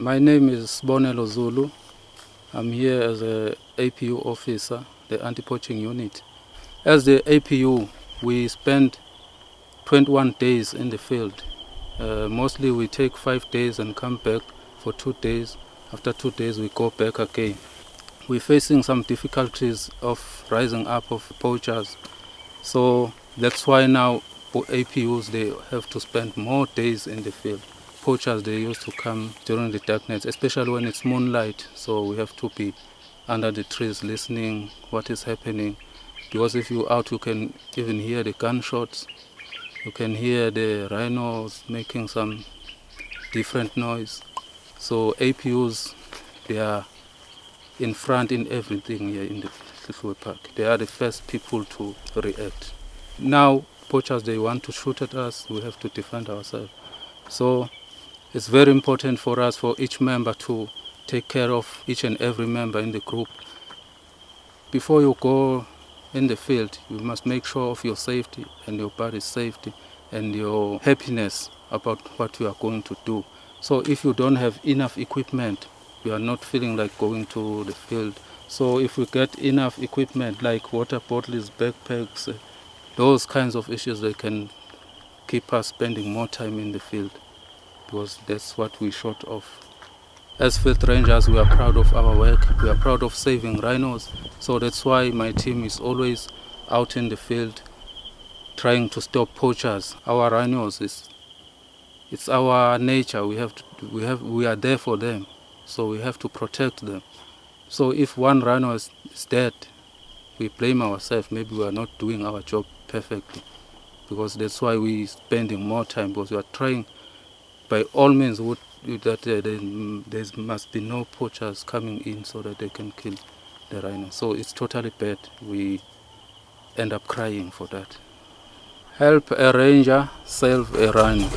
My name is Bonelo Zulu. I'm here as a APU officer, the anti-poaching unit. As the APU, we spend 21 days in the field. Uh, mostly we take five days and come back for two days. After two days we go back again. We're facing some difficulties of rising up of poachers. So that's why now APUs they have to spend more days in the field. Poachers they used to come during the darkness, especially when it's moonlight. So we have to be under the trees listening what is happening. Because if you're out you can even hear the gunshots. You can hear the rhinos making some different noise. So APUs they are in front in everything here in the Cliffwood Park. They are the first people to react. Now poachers they want to shoot at us, we have to defend ourselves. So it's very important for us, for each member to take care of each and every member in the group. Before you go in the field, you must make sure of your safety and your body's safety and your happiness about what you are going to do. So if you don't have enough equipment, you are not feeling like going to the field. So if we get enough equipment like water bottles, backpacks, those kinds of issues, they can keep us spending more time in the field because that's what we short of. As field rangers, we are proud of our work. We are proud of saving rhinos. So that's why my team is always out in the field trying to stop poachers. Our rhinos is it's our nature. We have to, we have we are there for them. So we have to protect them. So if one rhino is, is dead, we blame ourselves. Maybe we are not doing our job perfectly. Because that's why we're spending more time because we are trying by all means would, that uh, there must be no poachers coming in so that they can kill the rhino. So it's totally bad. We end up crying for that. Help a ranger save a rhino.